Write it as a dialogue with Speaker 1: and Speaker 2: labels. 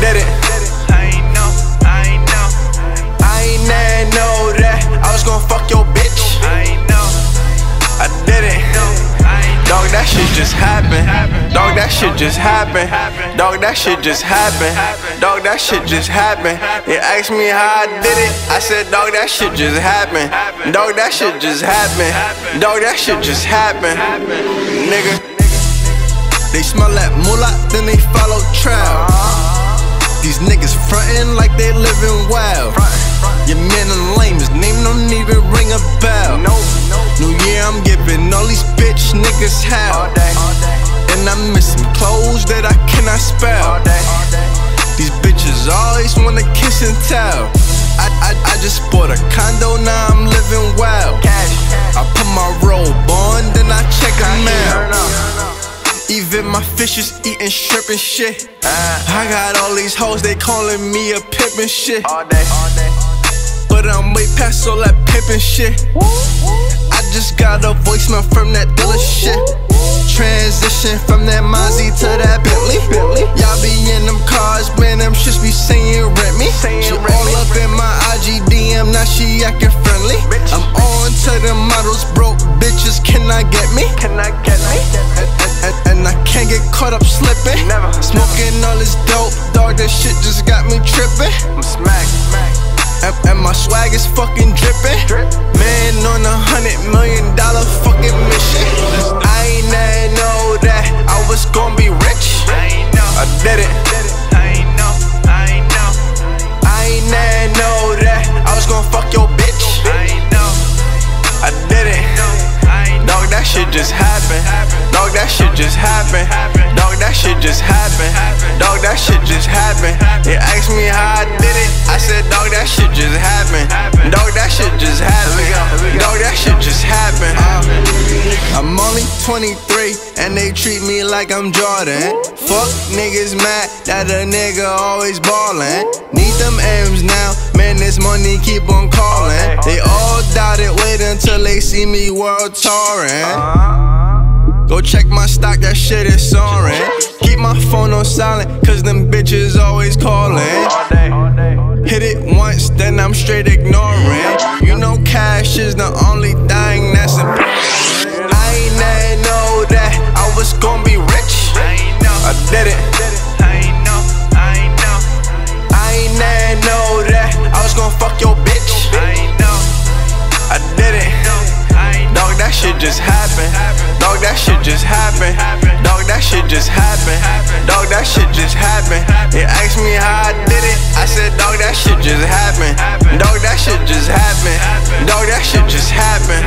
Speaker 1: did it.
Speaker 2: I ain't know, I ain't know,
Speaker 1: I ain't never know that I was gonna fuck your bitch.
Speaker 2: I ain't know,
Speaker 1: I did it.
Speaker 2: I ain't know.
Speaker 1: Dog, that shit just happened. Dog, that shit just happened. Dog, that shit just happened. Dog, that shit just happened. They asked me how I did it. I said, dog, that shit just happened. Dog, that shit just happened. Dog, that shit just happened. Nigga. They smell like moolah, then they follow trail. These niggas frontin' like they living wild. Your men are lame, his name don't even ring a bell. New year, I'm giving all these bitch niggas hell. And I'm missing clothes that I cannot spell. These bitches always wanna kiss and tell. My eating shrimp and shit. I got all these hoes, they calling me a pimp and shit.
Speaker 2: All day, all day.
Speaker 1: But I'm way past all that pimpin' shit. I just got a voicemail from that dealer shit. Transition from that Mozzie to that Bentley. Y'all be in them cars, man, them shits be saying rent me. She all up in my IG DM, now she acting friendly. I'm on to the models, broke bitches, can I get me?
Speaker 2: Can I get
Speaker 1: get caught up slipping.
Speaker 2: Never.
Speaker 1: Smoking all this dope, dog, that shit just got me tripping.
Speaker 2: I'm smacked.
Speaker 1: And, and my swag is fucking dripping.
Speaker 2: Drip.
Speaker 1: Man on a hundred million dollar fucking mission. I ain't never know that I was gonna be rich.
Speaker 2: I ain't know,
Speaker 1: I did it.
Speaker 2: I ain't know, I ain't know,
Speaker 1: I ain't never know that I was gonna fuck your bitch.
Speaker 2: I ain't know,
Speaker 1: I did it.
Speaker 2: I ain't know.
Speaker 1: Dog, that shit just happened. Just happened. Dog, that shit just happened. Dog, that shit just happened. They asked me how I did it. I said, dog, that shit just happened. Dog, that shit just happened. Dog, that shit just happened. I'm only 23 and they treat me like I'm Jordan. Fuck niggas mad that a nigga always ballin'. Need them M's now, man, this money keep on calling. They all doubted, wait until they see me world touring. Go check my stock, that shit is soaring. Keep my phone on silent, cause them bitches always calling. Hit it once, then I'm straight ignoring. You know, cash is the only thing that's important. I ain't never know that I was gonna be rich.
Speaker 2: I
Speaker 1: did it.
Speaker 2: I ain't know, I ain't know,
Speaker 1: I ain't never know that I was gonna fuck your bitch.
Speaker 2: I
Speaker 1: did it. Dog, that shit just happened. Dog, that shit just happened. Dog, that shit just happened. Dog, that shit just happened. They asked me how I did it. I said, dog, that shit just happened. Dog, that shit just happened. Dog, that shit just happened.